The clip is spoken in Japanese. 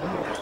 うん。